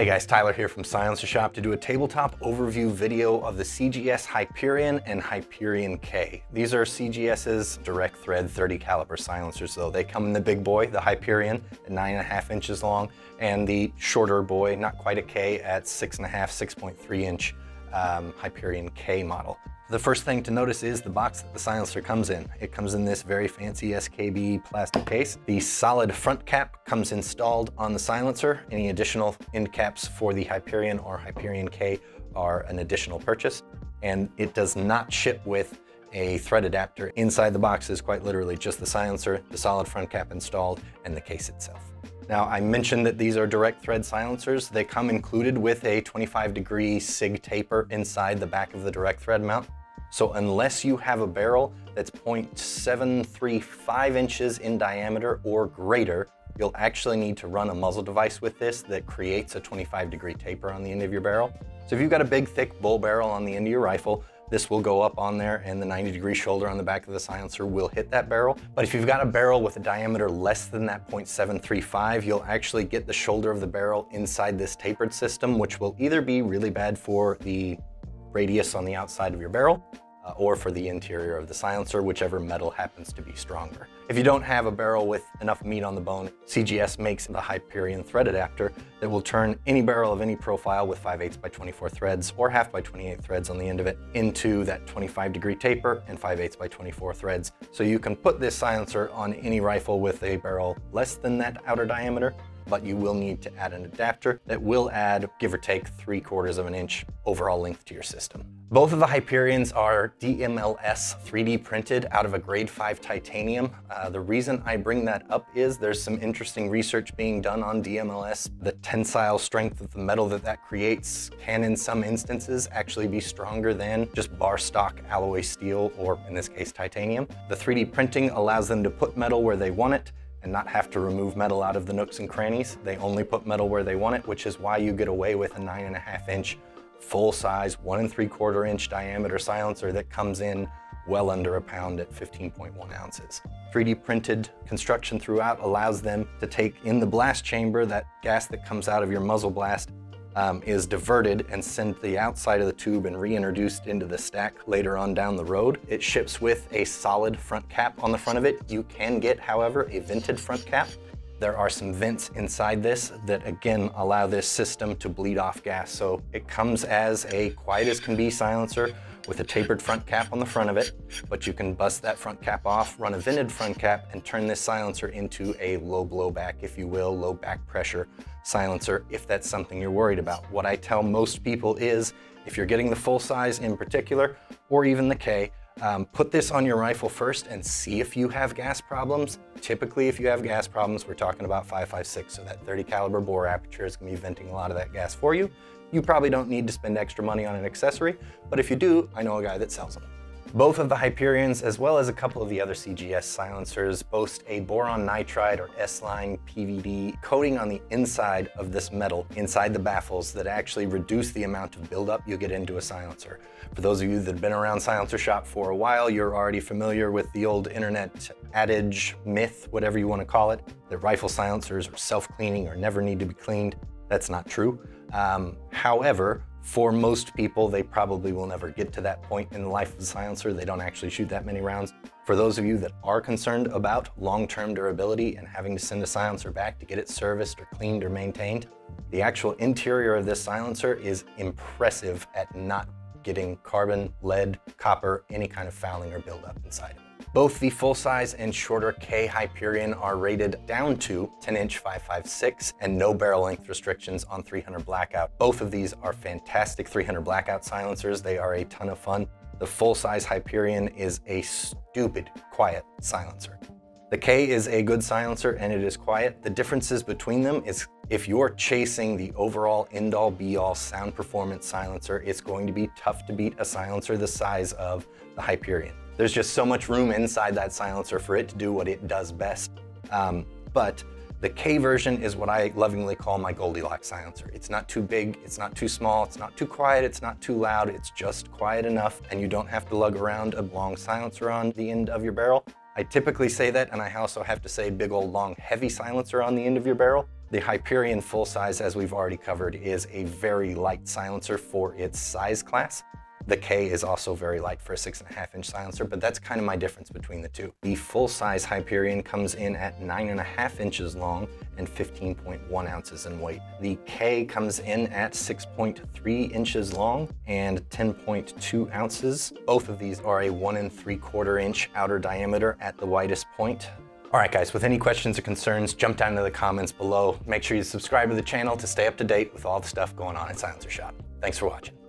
Hey guys, Tyler here from Silencer Shop to do a tabletop overview video of the CGS Hyperion and Hyperion K. These are CGS's direct thread 30 caliber silencers though. They come in the big boy, the Hyperion, at nine and a half inches long, and the shorter boy, not quite a K, at six and a half, 6.3 inch um, Hyperion K model. The first thing to notice is the box that the silencer comes in. It comes in this very fancy SKB plastic case. The solid front cap comes installed on the silencer. Any additional end caps for the Hyperion or Hyperion K are an additional purchase. And it does not ship with a thread adapter. Inside the box is quite literally just the silencer, the solid front cap installed, and the case itself. Now, I mentioned that these are direct thread silencers. They come included with a 25 degree SIG taper inside the back of the direct thread mount. So unless you have a barrel that's 0.735 inches in diameter or greater, you'll actually need to run a muzzle device with this that creates a 25 degree taper on the end of your barrel. So if you've got a big thick bull barrel on the end of your rifle, this will go up on there and the 90 degree shoulder on the back of the silencer will hit that barrel. But if you've got a barrel with a diameter less than that 0.735, you'll actually get the shoulder of the barrel inside this tapered system, which will either be really bad for the radius on the outside of your barrel, uh, or for the interior of the silencer, whichever metal happens to be stronger. If you don't have a barrel with enough meat on the bone, CGS makes the Hyperion thread adapter that will turn any barrel of any profile with 5 8 by 24 threads or half by 28 threads on the end of it into that 25 degree taper and 5 8 by 24 threads. So you can put this silencer on any rifle with a barrel less than that outer diameter but you will need to add an adapter that will add, give or take, three quarters of an inch overall length to your system. Both of the Hyperions are DMLS 3D printed out of a grade 5 titanium. Uh, the reason I bring that up is there's some interesting research being done on DMLS. The tensile strength of the metal that that creates can in some instances actually be stronger than just bar stock alloy steel or in this case titanium. The 3D printing allows them to put metal where they want it and not have to remove metal out of the nooks and crannies. They only put metal where they want it, which is why you get away with a nine and a half inch full size, one and three quarter inch diameter silencer that comes in well under a pound at 15.1 ounces. 3D printed construction throughout allows them to take in the blast chamber that gas that comes out of your muzzle blast um, is diverted and sent the outside of the tube and reintroduced into the stack later on down the road. It ships with a solid front cap on the front of it. You can get, however, a vented front cap. There are some vents inside this that again allow this system to bleed off gas. So it comes as a quiet as can be silencer with a tapered front cap on the front of it, but you can bust that front cap off, run a vented front cap, and turn this silencer into a low blowback, if you will, low back pressure silencer, if that's something you're worried about. What I tell most people is, if you're getting the full size in particular, or even the K, um, put this on your rifle first and see if you have gas problems. Typically, if you have gas problems, we're talking about 5.56, so that 30 caliber bore aperture is gonna be venting a lot of that gas for you. You probably don't need to spend extra money on an accessory, but if you do, I know a guy that sells them. Both of the Hyperions, as well as a couple of the other CGS silencers, boast a boron nitride or S-line PVD coating on the inside of this metal, inside the baffles, that actually reduce the amount of buildup you get into a silencer. For those of you that have been around Silencer Shop for a while, you're already familiar with the old internet adage, myth, whatever you want to call it, that rifle silencers are self-cleaning or never need to be cleaned. That's not true. Um, however, for most people, they probably will never get to that point in the life of the silencer. They don't actually shoot that many rounds. For those of you that are concerned about long-term durability and having to send a silencer back to get it serviced or cleaned or maintained, the actual interior of this silencer is impressive at not getting carbon, lead, copper, any kind of fouling or buildup inside of it. Both the full-size and shorter K Hyperion are rated down to 10-inch 5.56 and no barrel length restrictions on 300 Blackout. Both of these are fantastic 300 Blackout silencers. They are a ton of fun. The full-size Hyperion is a stupid quiet silencer. The K is a good silencer and it is quiet. The differences between them is if you're chasing the overall end-all be-all sound performance silencer, it's going to be tough to beat a silencer the size of the Hyperion. There's just so much room inside that silencer for it to do what it does best. Um, but the K version is what I lovingly call my Goldilocks silencer. It's not too big, it's not too small, it's not too quiet, it's not too loud, it's just quiet enough and you don't have to lug around a long silencer on the end of your barrel. I typically say that and I also have to say big old long heavy silencer on the end of your barrel. The Hyperion full size, as we've already covered, is a very light silencer for its size class. The K is also very light for a six and a half inch silencer, but that's kind of my difference between the two. The full-size Hyperion comes in at nine and a half inches long and 15.1 ounces in weight. The K comes in at 6.3 inches long and 10.2 ounces. Both of these are a one and three quarter inch outer diameter at the widest point. All right, guys, with any questions or concerns, jump down into the comments below. Make sure you subscribe to the channel to stay up to date with all the stuff going on at Silencer Shop. Thanks for watching.